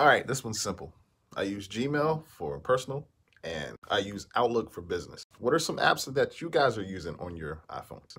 All right, this one's simple. I use Gmail for personal and I use Outlook for business. What are some apps that you guys are using on your iPhones?